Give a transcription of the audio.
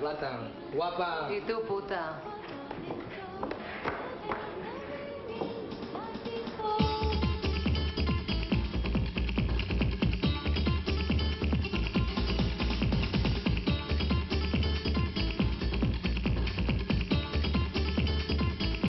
belakang. Guapa. itu?